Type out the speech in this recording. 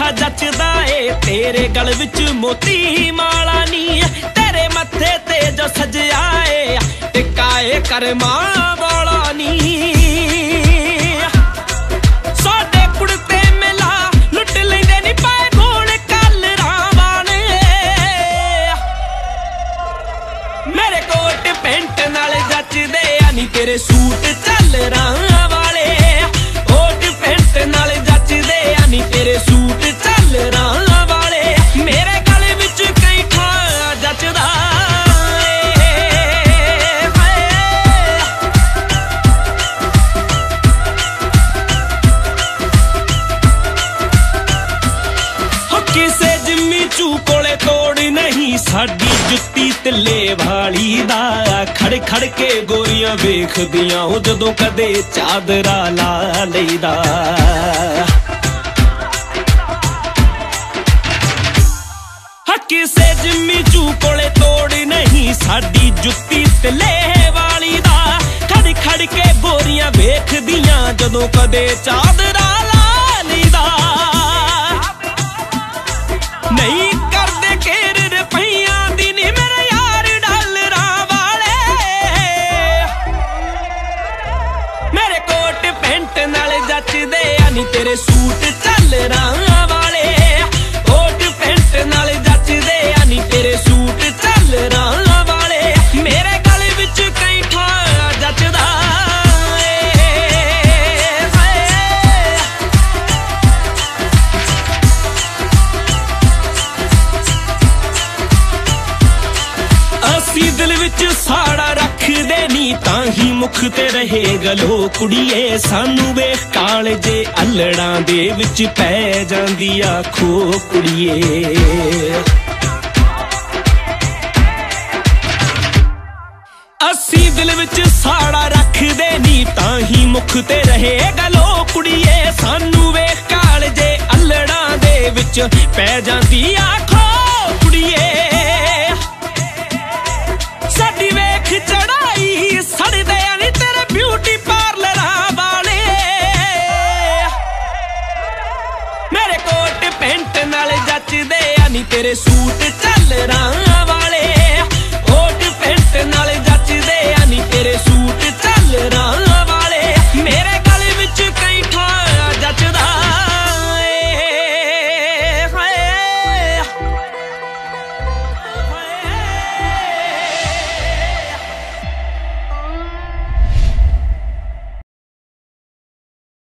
ਬੜਾ ਜੱਚਦਾ ਏ, ਤੇਰੇ ਗਲ ਵਿੱਚ ਮੋਤੀ ਮਾਲਾ ਨੀ ਤੇਰੇ ਮੱਥੇ ਤੇ ਜੋ ਸਜਿਆ ਏ, ਟਿੱਕਾ ਏ ਕਰਮਾ ਵਾਲਾ ਨੀ ਸਾਡੇ ਕੁੜਤੇ ਮਿਲਾ ਲੁੱਟ ਲੈਂਦੇ ਨੀ ਪਾਏ ਗੋਲ ਕਲਰਾਂ ਮੇਰੇ ਕੋਟ ਪੈਂਟ ਨਾਲ ਜੱਚਦੇ ਆ ਨੀ, ਤੇਰੇ ਸੂਟ ਚੱਲ ਰਾਂ ਚੂ ਕੋਲੇ ਤੋੜ ਨਹੀਂ, ਸਾਡੀ ਜੁੱਤੀ ਤਿੱਲੇ ਵਾਲੀ ਦਾ ਖੜ ਖੜ ਕੇ ਗੋਰੀਆਂ ਵੇਖਦੀਆਂ ਉਹ ਜਦੋਂ ਕਦੇ ਚਾਦਰਾ ਲਾ ਲਈਦਾ। ਕਿਸੇ ਜਿੰਮੀ ਚੂ ਕੋਲੇ ਤੋੜ ਨਹੀਂ, ਸਾਡੀ ਜੁੱਤੀ ਤਿੱਲੇ ਵਾਲੀ ਦਾ ਖੜ ਖੜ ਕੇ ਗੋਰੀਆਂ ਵੇਖਦੀਆਂ ਜਦੋਂ ਕਦੇ ਚਾਦਰਾ ਨਹੀਂ ਕਰਦੇ ਕੇਰ ਰੁਪਈਆਂ ਦੀ ਨੀ ਮੇਰੇ ਯਾਰ ਡਾਲਰਾਂ ਵਾਲੇ। ਮੇਰੇ ਕੋਟ ਪੈਂਟ ਨਾਲ ਜੱਚਦੇ ਆ, ਨੀ ਤੇਰੇ ਸੂਟ ਚੱਲਰਾਂ ਵਾਲੇ ਨਹੀਂ ਤਾਂ ਹੀ ਮੁਖ ਤੇ ਰਹੇ ਗਲੋ ਕੁੜੀਏ, ਸਾਨੂੰ ਵੇਖ ਕਾਲਜੇ ਅਲੜਾਂ ਦੇ ਵਿੱਚ ਪੈ ਜਾਂਦੀ ਆ ਖੋ ਕੁੜੀਏ। ਅਸੀਂ ਦਿਲ ਵਿੱਚ ਸਾੜਾ ਰੱਖਦੇ ਨਹੀਂ ਤਾਂ ਹੀ ਮੁਖ ਤੇ ਰਹੇ ਗਲੋ ਕੁੜੀਏ, ਸਾਨੂੰ ਵੇਖ ਕਾਲਜੇ ਅਲੜਾਂ ਦੇ ਵਿੱਚ ਪੈ ਜਾਂਦੀ ਆ ਜੱਚਦੇ ਆ ਨੀ ਤੇਰੇ ਸੂਟ ਚੱਲ